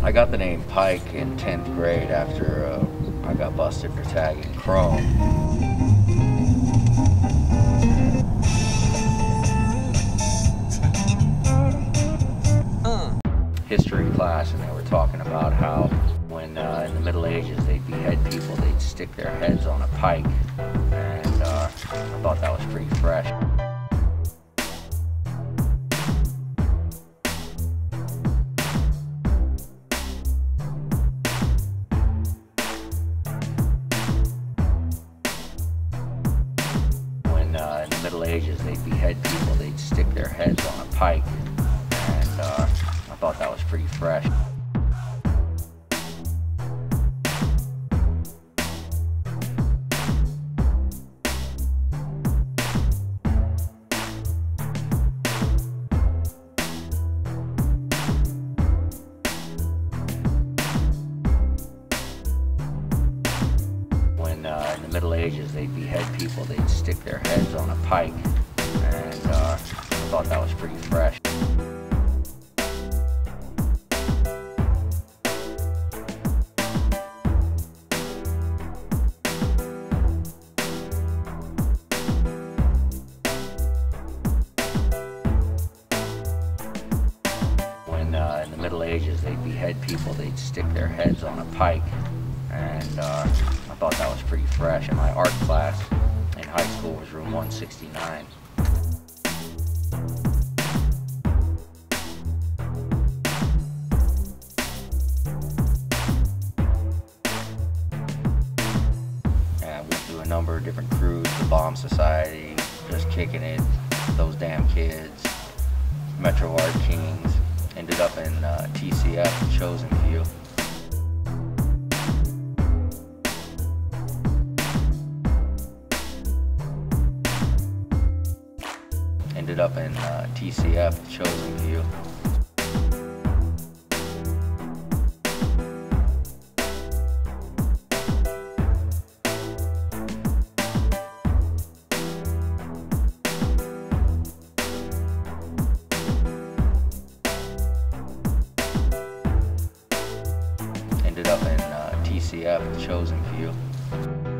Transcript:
I got the name Pike in 10th grade after uh, I got busted for tagging chrome. History class, and they were talking about how when uh, in the Middle Ages they'd behead people, they'd stick their heads on a pike, and uh, I thought that was pretty fresh. Middle Ages they'd behead people, they'd stick their heads on a pike, and uh, I thought that was pretty fresh. In the Middle Ages they'd behead people, they'd stick their heads on a pike, and uh, I thought that was pretty fresh. When uh, in the Middle Ages they'd behead people, they'd stick their heads on a pike, and uh, thought that was pretty fresh. And my art class in high school was room 169. And I went a number of different crews, the Bomb Society, just kicking it, those damn kids, Metro Art Kings, ended up in uh, TCF, Chosen Few. Ended up in uh, TCF, Chosen Few. Ended up in uh, TCF, Chosen Few.